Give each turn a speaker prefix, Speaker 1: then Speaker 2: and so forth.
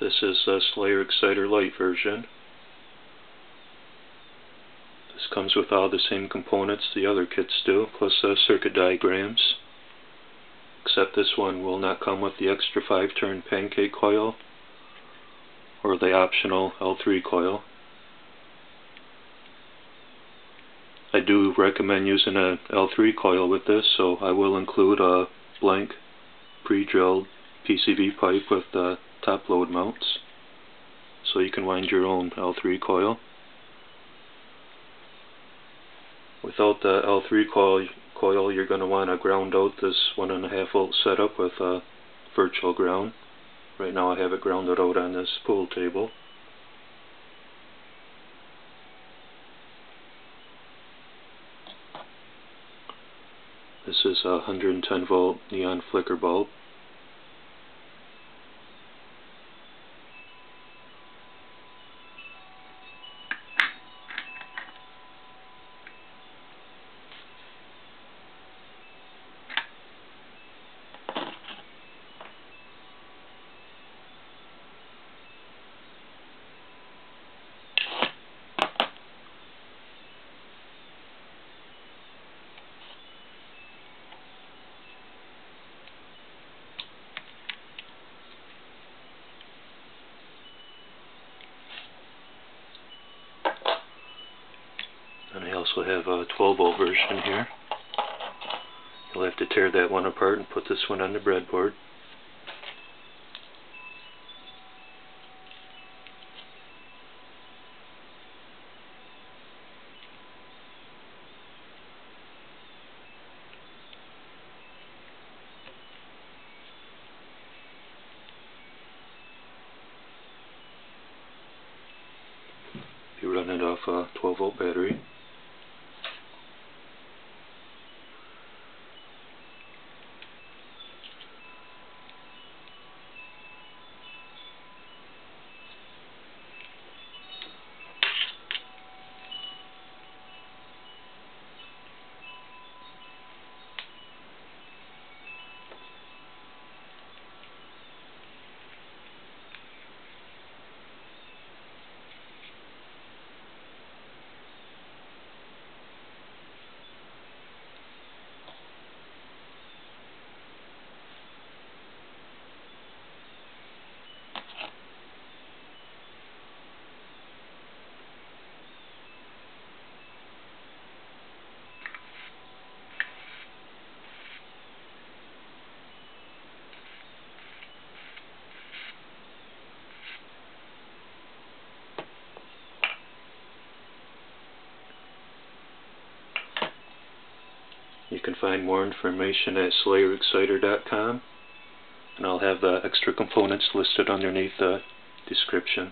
Speaker 1: This is a Slayer Exciter Lite version. This comes with all the same components the other kits do, plus uh, circuit diagrams. Except this one will not come with the extra 5 turn pancake coil or the optional L3 coil. I do recommend using a L3 coil with this, so I will include a blank pre-drilled PVC pipe with the top load mounts so you can wind your own L3 coil. Without the L3 coil, coil you're going to want to ground out this 1.5 volt setup with a virtual ground. Right now I have it grounded out on this pool table. This is a 110 volt neon flicker bulb. And I also have a 12 volt version here. You'll have to tear that one apart and put this one on the breadboard. Running off a 12 volt battery. You can find more information at slayerexciter.com and I'll have the extra components listed underneath the description.